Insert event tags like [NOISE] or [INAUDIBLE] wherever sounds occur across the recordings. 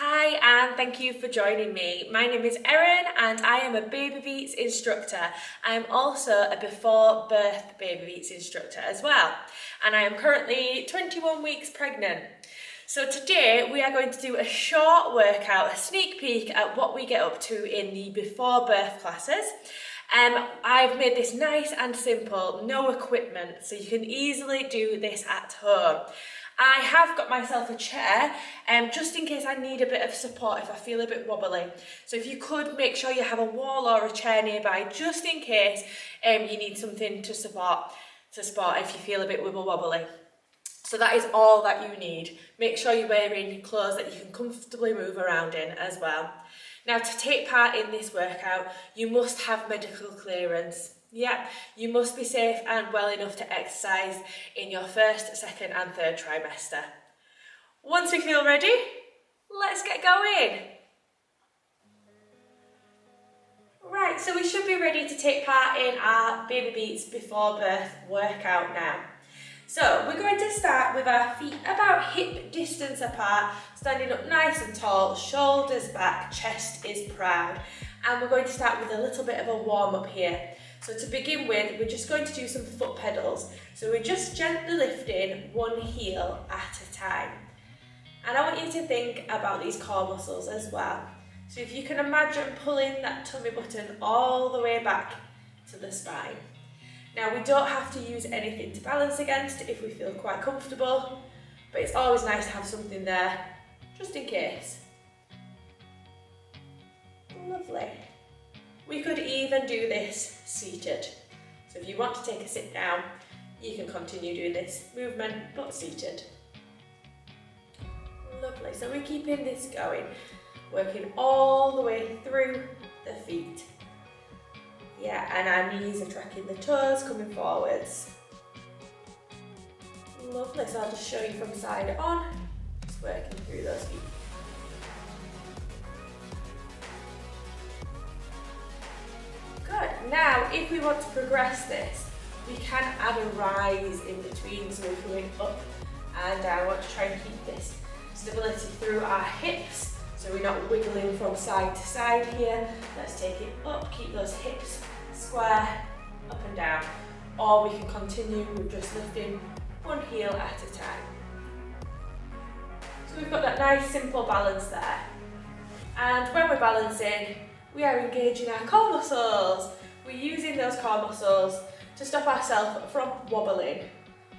Hi and thank you for joining me. My name is Erin and I am a Baby Beats instructor. I am also a before birth Baby Beats instructor as well. And I am currently 21 weeks pregnant. So today we are going to do a short workout, a sneak peek at what we get up to in the before birth classes. Um, I've made this nice and simple, no equipment, so you can easily do this at home. I have got myself a chair um, just in case I need a bit of support if I feel a bit wobbly. So if you could make sure you have a wall or a chair nearby just in case um, you need something to support, to support if you feel a bit wibble wobbly. So that is all that you need. Make sure you're wearing clothes that you can comfortably move around in as well. Now to take part in this workout, you must have medical clearance. Yeah, you must be safe and well enough to exercise in your first, second and third trimester. Once we feel ready, let's get going. Right, so we should be ready to take part in our Baby Beats before birth workout now. So we're going to start with our feet about hip distance apart, standing up nice and tall, shoulders back, chest is proud. And we're going to start with a little bit of a warm up here. So to begin with, we're just going to do some foot pedals. So we're just gently lifting one heel at a time. And I want you to think about these core muscles as well. So if you can imagine pulling that tummy button all the way back to the spine. Now we don't have to use anything to balance against if we feel quite comfortable, but it's always nice to have something there, just in case. Lovely. We could even do this seated. So if you want to take a sit down, you can continue doing this movement, but seated. Lovely, so we're keeping this going, working all the way through the feet. Yeah, and our knees are tracking the toes, coming forwards. Lovely, so I'll just show you from side on, just working through those feet. Now, if we want to progress this, we can add a rise in between. So we're coming up and. Uh, I want to try and keep this stability through our hips. So we're not wiggling from side to side here. Let's take it up, keep those hips square, up and down. Or we can continue with just lifting one heel at a time. So we've got that nice simple balance there. And when we're balancing, we are engaging our core muscles. We're using those core muscles to stop ourselves from wobbling.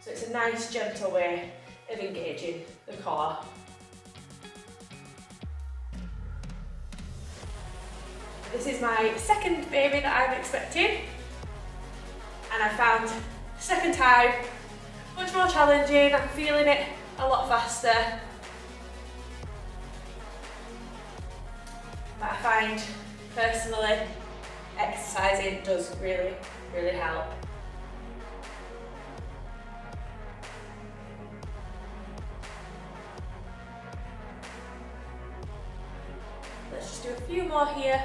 So it's a nice gentle way of engaging the core. This is my second baby that I'm expecting and I found second time much more challenging, I'm feeling it a lot faster. But I find personally, exercising does really, really help. Let's just do a few more here.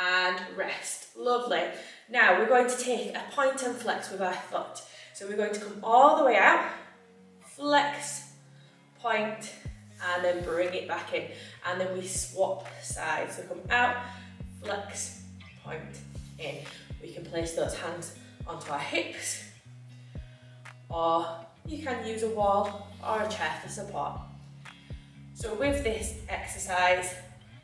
And rest. Lovely. Now we're going to take a point and flex with our foot. So we're going to come all the way out, flex, point, and then bring it back in. And then we swap sides. So come out, flex, point, in. We can place those hands onto our hips, or you can use a wall or a chair for support. So with this exercise,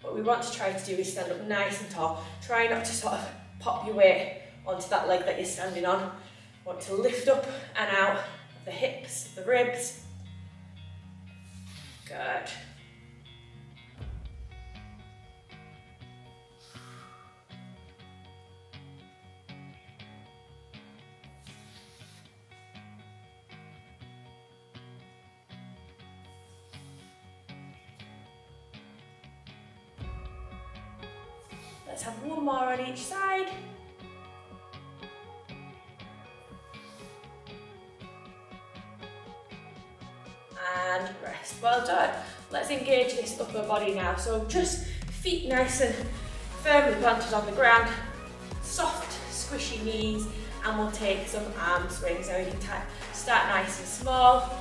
what we want to try to do is stand up nice and tall. Try not to sort of pop your weight onto that leg that you're standing on. Want to lift up and out of the hips, the ribs, Let's have one more on each side. Well done. Let's engage this upper body now. So just feet nice and firmly planted on the ground, soft, squishy knees, and we'll take some arm swings. So you can start nice and small,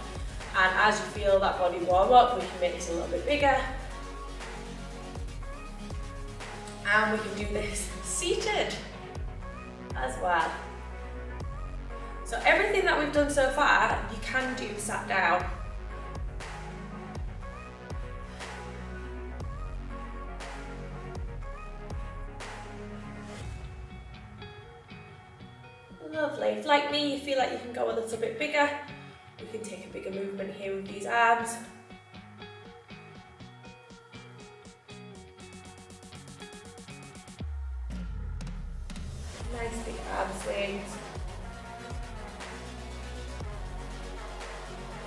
And as you feel that body warm up, we can make this a little bit bigger. And we can do this seated as well. So everything that we've done so far, you can do sat down. Like me, you feel like you can go a little bit bigger, you can take a bigger movement here with these arms. Nice big arm swings.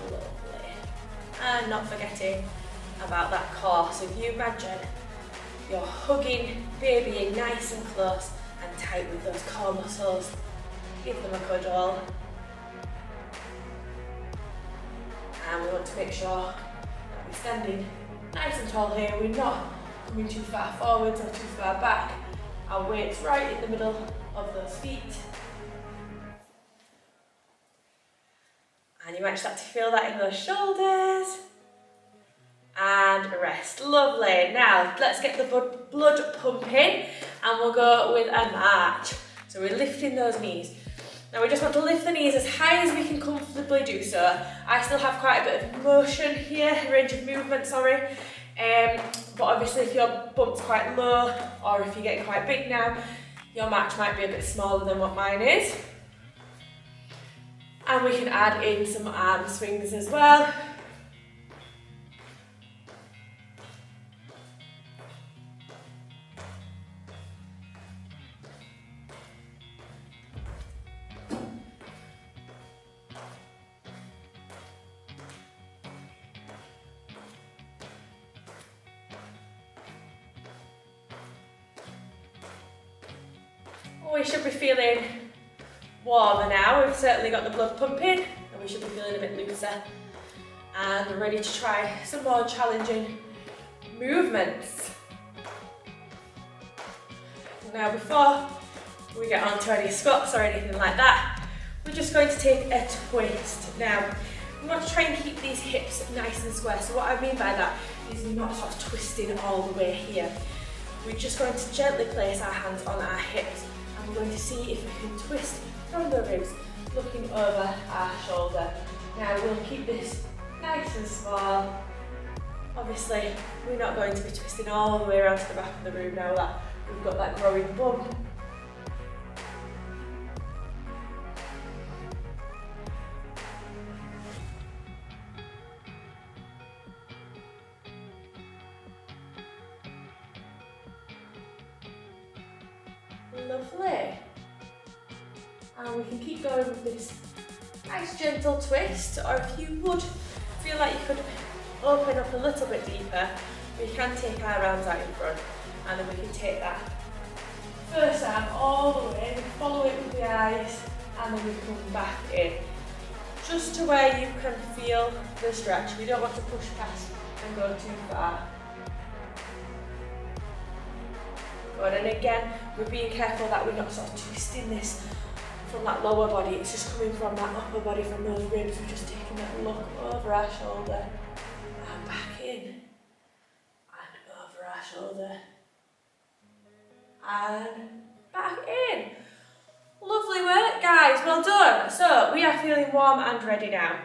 Lovely. And not forgetting about that core. So if you imagine you're hugging baby in nice and close and tight with those core muscles, give them a cuddle. And we want to make sure that we're standing nice and tall here. We're not coming too far forwards or too far back. Our weight's right in the middle of those feet. And you might start to feel that in those shoulders. And rest. Lovely. Now, let's get the blood pumping and we'll go with a march. So we're lifting those knees. Now we just want to lift the knees as high as we can comfortably do so. I still have quite a bit of motion here, range of movement, sorry. Um, but obviously if your bump's quite low or if you're getting quite big now, your match might be a bit smaller than what mine is. And we can add in some arm swings as well. We should be feeling warmer now. We've certainly got the blood pumping and we should be feeling a bit looser. And we're ready to try some more challenging movements. Now before we get on to any squats or anything like that, we're just going to take a twist. Now, we want to try and keep these hips nice and square. So what I mean by that is not sort of twisting all the way here. We're just going to gently place our hands on our hips I'm going to see if we can twist from the ribs, looking over our shoulder. Now we'll keep this nice and small. Obviously, we're not going to be twisting all the way around to the back of the room now that we've got that growing bump. Can our out in front, and then we can take that first arm all the way, follow it with the eyes, and then we come back in. Just to where you can feel the stretch. We don't want to push past and go too far. Good, and again, we're being careful that we're not sort of twisting this from that lower body, it's just coming from that upper body, from those ribs, we're just taking that look over our shoulder, and back in, shoulder, and back in. Lovely work, guys, well done. So, we are feeling warm and ready now.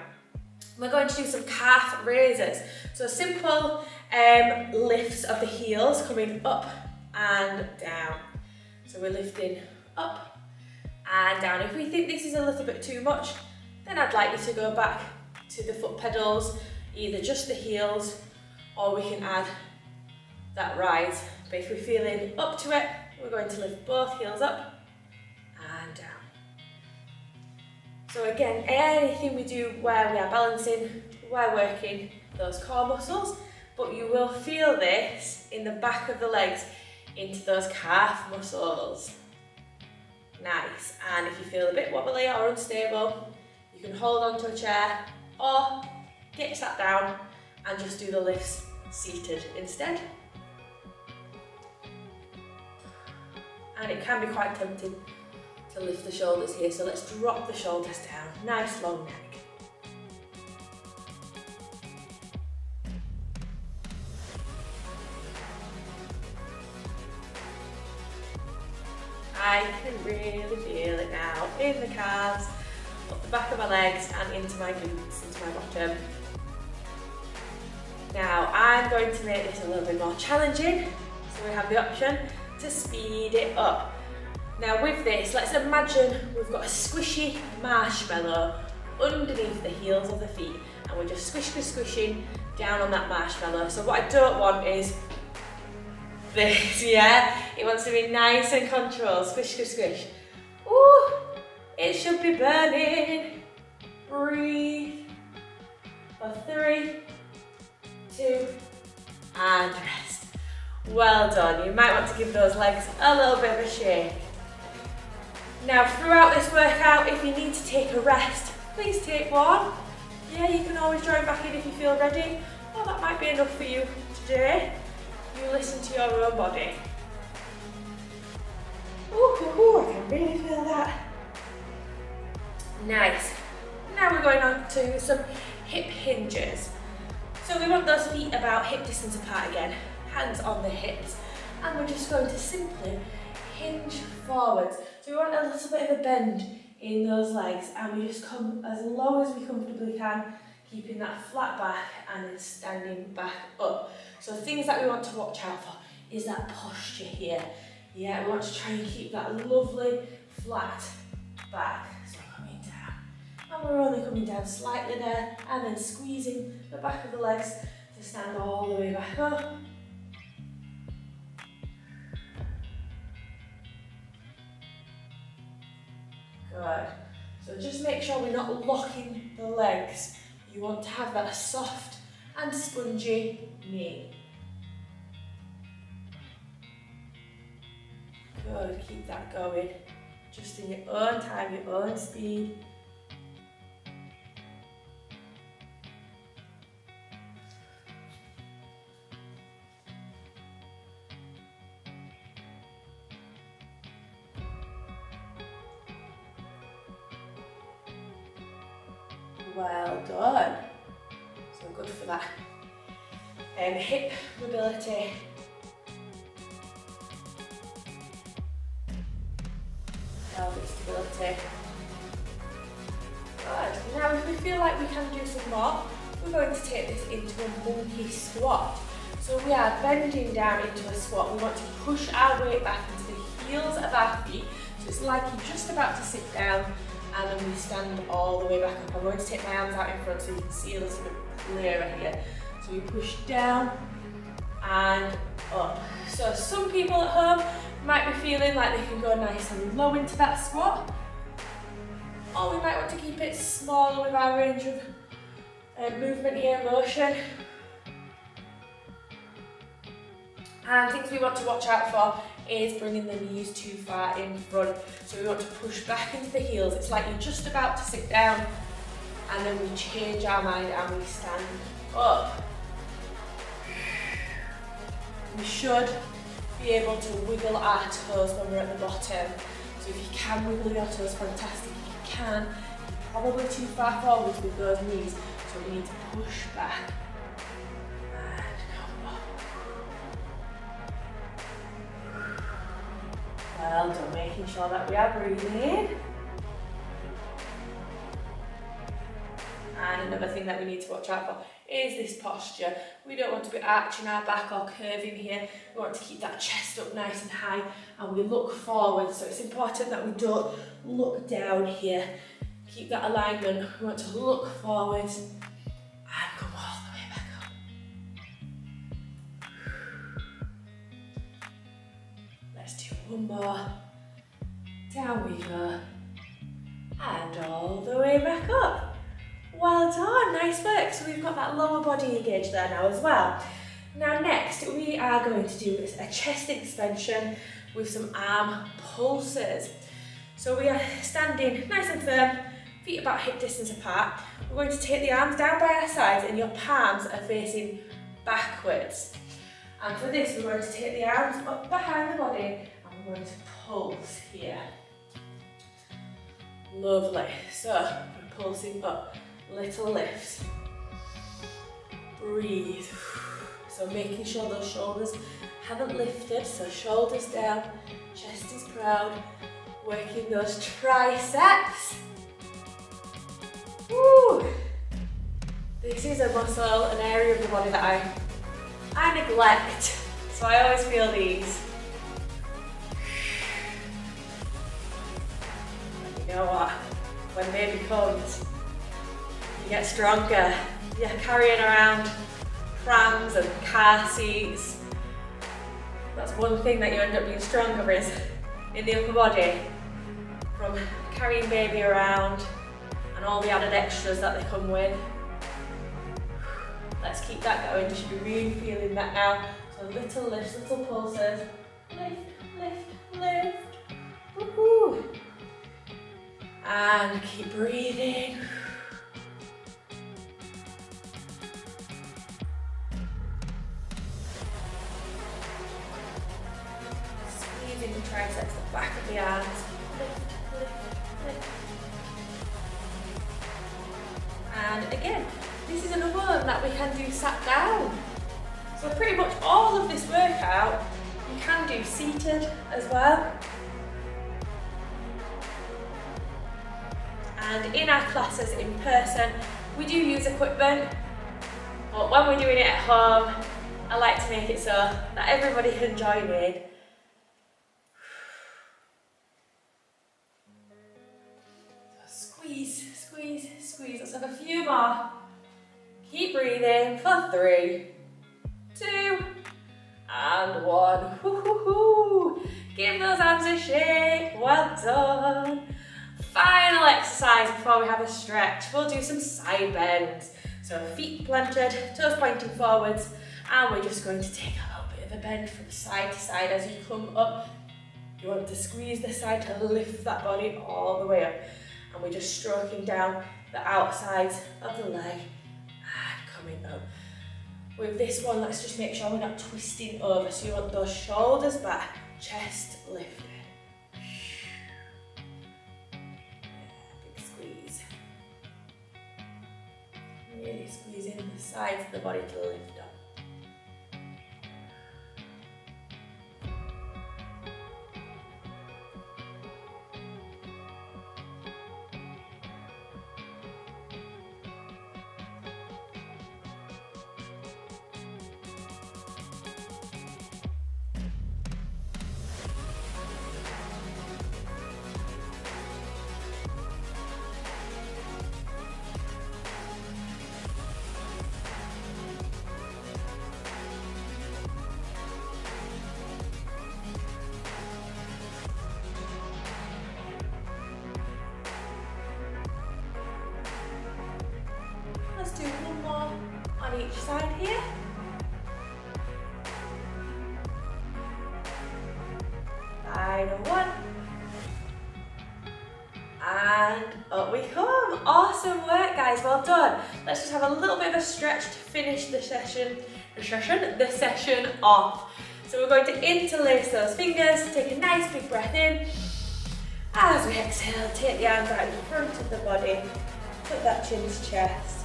We're going to do some calf raises. So simple um, lifts of the heels coming up and down. So we're lifting up and down. If we think this is a little bit too much, then I'd like you to go back to the foot pedals, either just the heels, or we can add that rise. But if we're feeling up to it, we're going to lift both heels up and down. So again, anything we do where we are balancing, we're working those core muscles, but you will feel this in the back of the legs into those calf muscles. Nice. And if you feel a bit wobbly or unstable, you can hold onto a chair or get sat down and just do the lifts seated instead. and it can be quite tempting to lift the shoulders here so let's drop the shoulders down. Nice long neck. I can really feel it now in the calves, up the back of my legs and into my glutes, into my bottom. Now I'm going to make this a little bit more challenging so we have the option to speed it up. Now with this, let's imagine we've got a squishy marshmallow underneath the heels of the feet and we're just squish, squish, squishing down on that marshmallow. So what I don't want is this, [LAUGHS] yeah? It wants to be nice and controlled, squish, squish, squish. Ooh, it should be burning. Breathe. For three, two, and rest. Well done. You might want to give those legs a little bit of a shake. Now throughout this workout, if you need to take a rest, please take one. Yeah, you can always join back in if you feel ready. Well, that might be enough for you today. You listen to your own body. Ooh, ooh, ooh, I can really feel that. Nice. Now we're going on to some hip hinges. So we want those feet about hip distance apart again, hands on the hips. And we're just going to simply hinge forwards. So we want a little bit of a bend in those legs and we just come as low as we comfortably can, keeping that flat back and then standing back up. So things that we want to watch out for is that posture here. Yeah, we want to try and keep that lovely flat back. So coming down. And we're only coming down slightly there and then squeezing the back of the legs to stand all the way back up. Good. So just make sure we're not locking the legs. You want to have that soft and spongy knee. Good, keep that going. Just in your own time, your own speed. Well done. So good for that. Um, hip mobility. Pelvic stability. Good. Now if we feel like we can do some more, we're going to take this into a monkey squat. So we are bending down into a squat. We want to push our weight back into the heels of our feet. So it's like you're just about to sit down and then we stand all the way back up. I'm going to take my hands out in front so you can see a little bit clearer here. So we push down and up. So some people at home might be feeling like they can go nice and low into that squat. Or we might want to keep it smaller with our range of uh, movement here, motion. And things we want to watch out for is bringing the knees too far in front. So we want to push back into the heels. It's like you're just about to sit down and then we change our mind and we stand up. We should be able to wiggle our toes when we're at the bottom. So if you can wiggle your toes, fantastic. If you can, you're probably too far forward with those knees. So we need to push back Well done, making sure that we are breathing. And another thing that we need to watch out for is this posture. We don't want to be arching our back or curving here. We want to keep that chest up nice and high and we look forward. So it's important that we don't look down here. Keep that alignment. We want to look forward Down we go. And all the way back up. Well done, nice work. So we've got that lower body engaged there now as well. Now next, we are going to do a chest extension with some arm pulses. So we are standing nice and firm, feet about hip distance apart. We're going to take the arms down by our sides and your palms are facing backwards. And for this, we're going to take the arms up behind the body we're going to pulse here. Lovely. So, we're pulsing up little lifts. Breathe. So making sure those shoulders haven't lifted, so shoulders down, chest is proud, working those triceps. Woo! This is a muscle, an area of the body that I, I neglect. So I always feel these. You know what? When baby comes, you get stronger. You're carrying around prams and car seats. That's one thing that you end up being stronger is in the upper body from carrying baby around and all the added extras that they come with. Let's keep that going. You should be really feeling that now. So little lifts, little pulses. Lift, And keep breathing. Squeezing the triceps, the back of the arms. And again, this is another one that we can do sat down. So pretty much all of this workout you can do seated as well. And in our classes in person, we do use equipment, but when we're doing it at home, I like to make it so that everybody can join in. Squeeze, squeeze, squeeze. Let's have a few more. Keep breathing for three, two, and one. Give those arms a shake. Well done. Final exercise before we have a stretch. We'll do some side bends. So feet planted, toes pointing forwards, and we're just going to take a little bit of a bend from side to side as you come up. You want to squeeze the side to lift that body all the way up. And we're just stroking down the outsides of the leg and coming up. With this one, let's just make sure we're not twisting over. So you want those shoulders back, chest lifted. Squeezing the sides of the body to lift up. Session, session, the session off. So we're going to interlace those fingers, take a nice big breath in. As we exhale, take the arms out in front of the body, put that chin to chest.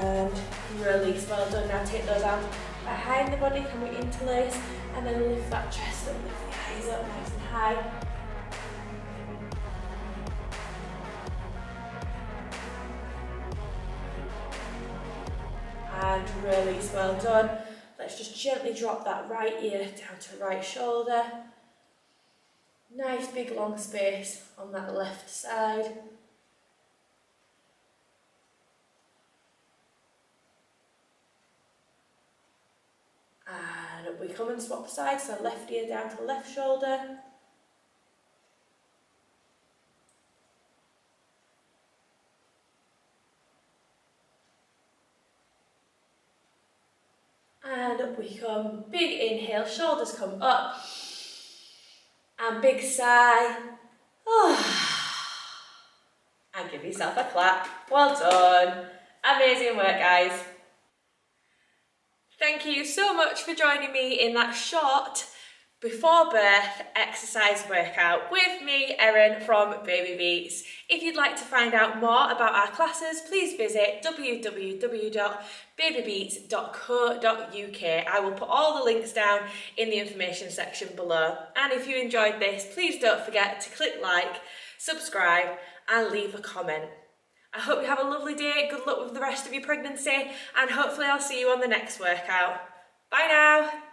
and release. Well done. Now take those arms behind the body. Can we interlace and then lift that chest up, eyes up nice and high. And release. Well done. Let's just gently drop that right ear down to right shoulder. Nice big long space on that left side. And we come and swap sides, so left ear down to the left shoulder. And up we come, big inhale, shoulders come up. And big sigh. Oh. and give yourself a clap. Well done. Amazing work, guys. Thank you so much for joining me in that short before birth exercise workout with me, Erin from Baby Beats. If you'd like to find out more about our classes, please visit www.babybeats.co.uk. I will put all the links down in the information section below. And if you enjoyed this, please don't forget to click like, subscribe, and leave a comment. I hope you have a lovely day, good luck with the rest of your pregnancy, and hopefully I'll see you on the next workout. Bye now!